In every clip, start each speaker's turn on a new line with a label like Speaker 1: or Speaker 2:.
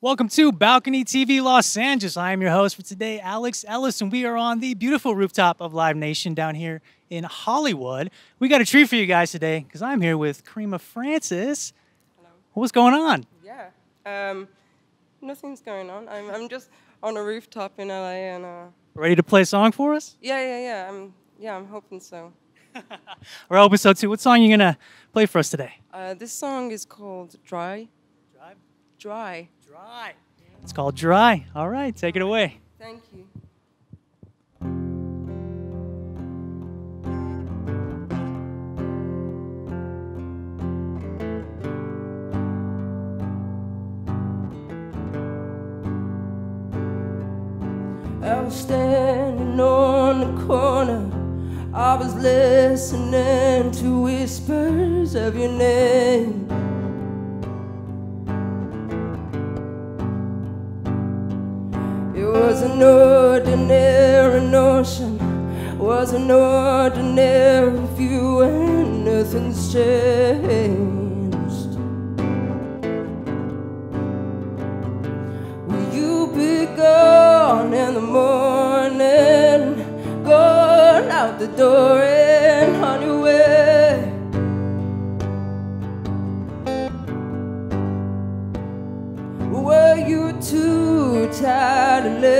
Speaker 1: Welcome to Balcony TV Los Angeles. I am your host for today, Alex Ellis, and we are on the beautiful rooftop of Live Nation down here in Hollywood. We got a treat for you guys today because I'm here with Karima Francis.
Speaker 2: Hello.
Speaker 1: What's going on?
Speaker 2: Yeah. Um, nothing's going on. I'm, I'm just on a rooftop in LA and uh,
Speaker 1: Ready to play a song for us?
Speaker 2: yeah, yeah, yeah. I'm yeah, I'm hoping so.
Speaker 1: We're hoping so too. What song are you gonna play for us today?
Speaker 2: Uh, this song is called Dry.
Speaker 1: Dry.
Speaker 2: Dry.
Speaker 1: Dry. It's called Dry. All right, take it away.
Speaker 2: Thank you. I was standing on the corner. I was listening to whispers of your name. Was an ordinary notion, was an ordinary view, and nothing's changed. Will you be gone in the morning? Gone out the door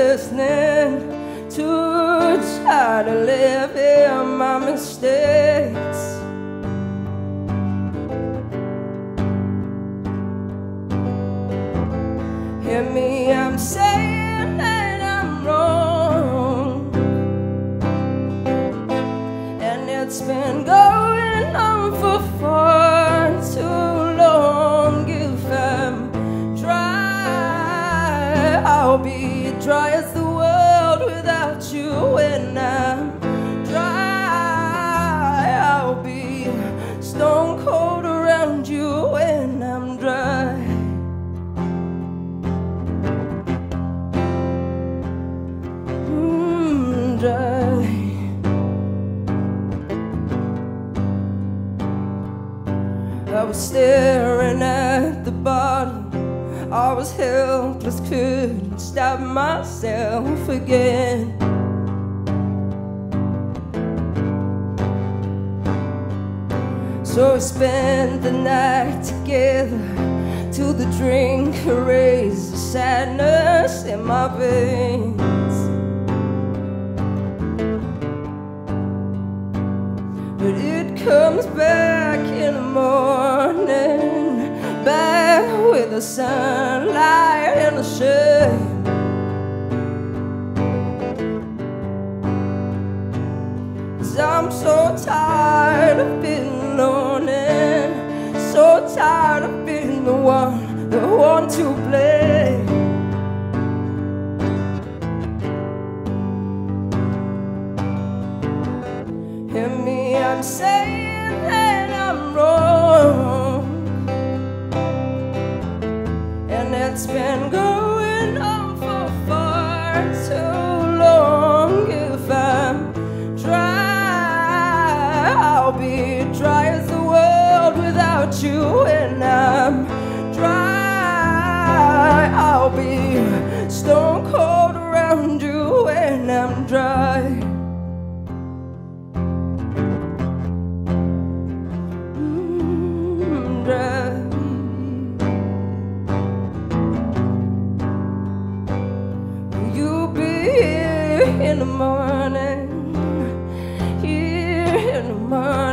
Speaker 2: listening? Too tired of living my mistakes? Hear me, I'm saying that I'm wrong. And it's been going dry as the world without you. When I'm dry, I'll be stone cold around you. When I'm dry. Mm, dry. I was staring at the bottom. I was helpless, couldn't stop myself again. So we spent the night together till the drink erased the sadness in my veins. But it comes back in the morning, back the sunlight and the shade. Cause I'm so tired of being lonely, so tired of being the one, the one to blame. Dry. Mm, dry. Will you be here in the morning? Here in the morning,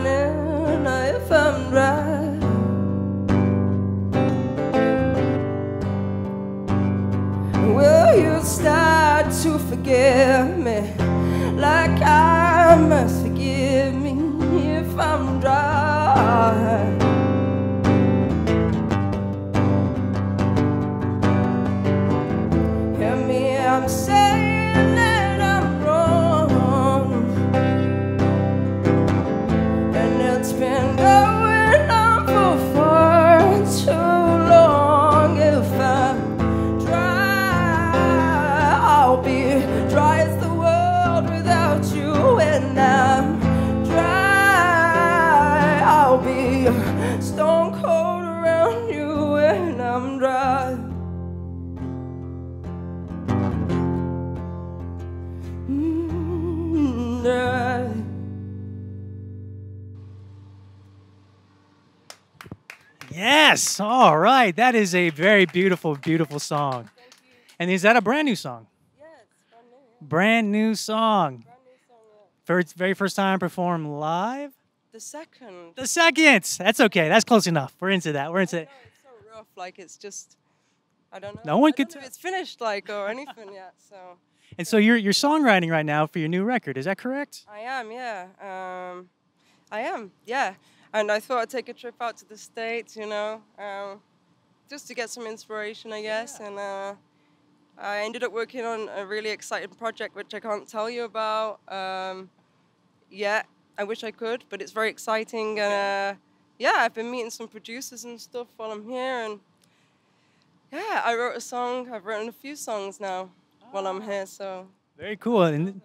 Speaker 2: I'm dry?
Speaker 1: Yes. All right. That is a very beautiful, beautiful song. And is that a brand new song?
Speaker 2: Yeah, brand new.
Speaker 1: Brand new song.
Speaker 2: Brand new song. Yeah.
Speaker 1: First, very first time performed live.
Speaker 2: The second.
Speaker 1: The second. That's okay. That's close enough. We're into that. We're into it.
Speaker 2: it's so rough. Like it's just. I don't know.
Speaker 1: No one
Speaker 2: I
Speaker 1: could
Speaker 2: don't know
Speaker 1: tell.
Speaker 2: if It's finished, like or anything yet. So
Speaker 1: And so you're you're songwriting right now for your new record. Is that correct?
Speaker 2: I am. Yeah. Um, I am. Yeah. And I thought I'd take a trip out to the states. You know, um, just to get some inspiration, I guess. And uh, I ended up working on a really exciting project, which I can't tell you about um, yet. I wish I could, but it's very exciting. And uh, yeah, I've been meeting some producers and stuff while I'm here. And yeah, I wrote a song. I've written a few songs now while I'm here. So
Speaker 1: Very cool. And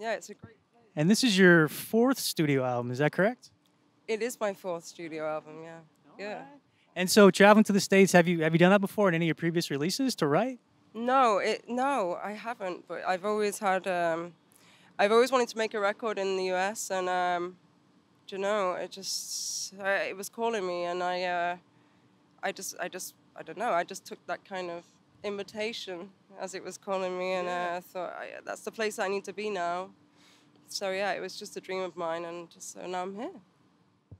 Speaker 2: yeah, it's a great.
Speaker 1: and this is your fourth studio album. Is that correct?
Speaker 2: It is my fourth studio album. Yeah. Yeah.
Speaker 1: And so traveling to the states, have you have you done that before in any of your previous releases to write?
Speaker 2: No, it no, I haven't. But I've always had. Um, I've always wanted to make a record in the U.S. and um, you know, it just uh, it was calling me, and I, uh, I just, I just, I don't know. I just took that kind of invitation as it was calling me, and uh, I thought I, that's the place I need to be now. So yeah, it was just a dream of mine, and just, so now I'm here.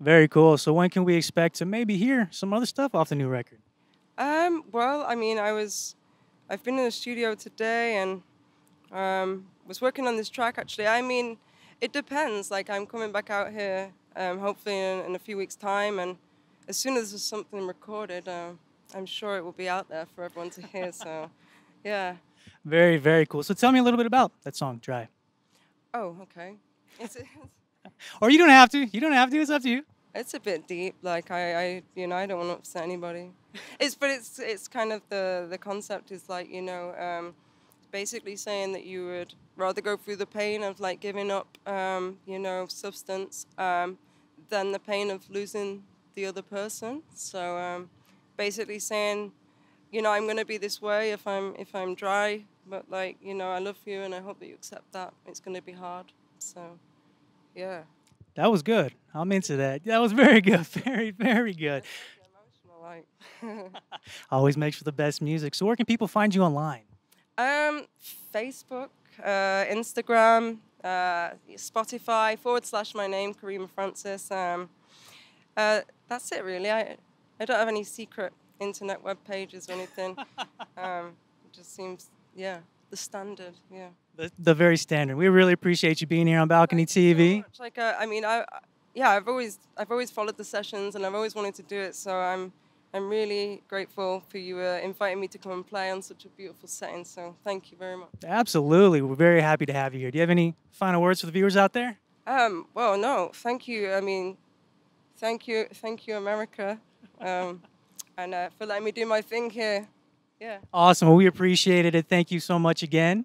Speaker 1: Very cool. So when can we expect to maybe hear some other stuff off the new record?
Speaker 2: Um, well, I mean, I was, I've been in the studio today and um, was working on this track actually. I mean, it depends. Like, I'm coming back out here, um, hopefully in, in a few weeks' time, and as soon as there's something recorded, uh, I'm sure it will be out there for everyone to hear. So, yeah.
Speaker 1: Very very cool. So tell me a little bit about that song, "Dry."
Speaker 2: Oh, okay.
Speaker 1: Or you don't have to. You don't have to. It's up to you.
Speaker 2: It's a bit deep. Like I, I, you know, I don't want to upset anybody. It's but it's it's kind of the the concept is like you know, um, basically saying that you would rather go through the pain of like giving up, um, you know, substance, um, than the pain of losing the other person. So um, basically saying, you know, I'm gonna be this way if I'm if I'm dry, but like you know, I love you and I hope that you accept that. It's gonna be hard. So, yeah.
Speaker 1: That was good. I'm into that. That was very good. Very very good. Always makes for the best music. So where can people find you online?
Speaker 2: Um, Facebook, uh, Instagram, uh, Spotify, forward slash my name, Karima Francis. Um, uh, that's it, really. I, I don't have any secret internet web pages or anything. um, it just seems, yeah, the standard, yeah.
Speaker 1: The, the very standard. We really appreciate you being here on Balcony TV.
Speaker 2: Much Like, uh, I mean, I, I- yeah, I've always, I've always followed the sessions and I've always wanted to do it. So I'm, I'm really grateful for you uh, inviting me to come and play on such a beautiful setting. So thank you very much.
Speaker 1: Absolutely. We're very happy to have you here. Do you have any final words for the viewers out there?
Speaker 2: Um, well, no, thank you. I mean, thank you, thank you, America, um, and uh, for letting me do my thing here. Yeah.
Speaker 1: Awesome. Well, we appreciated it. Thank you so much again.